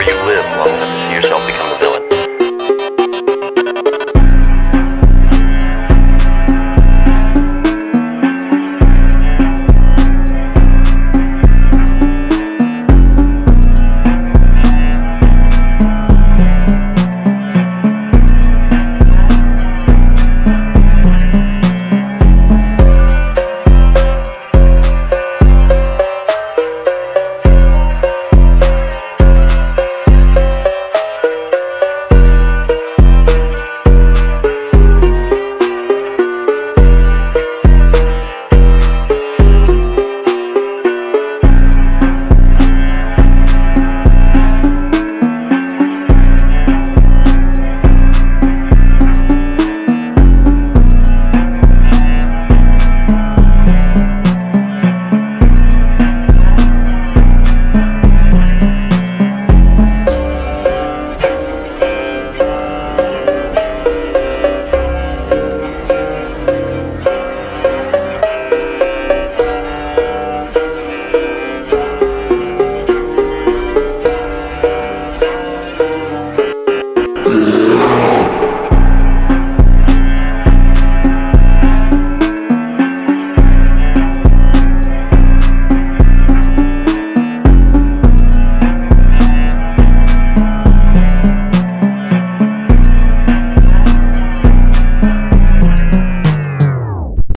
where you live while it's here.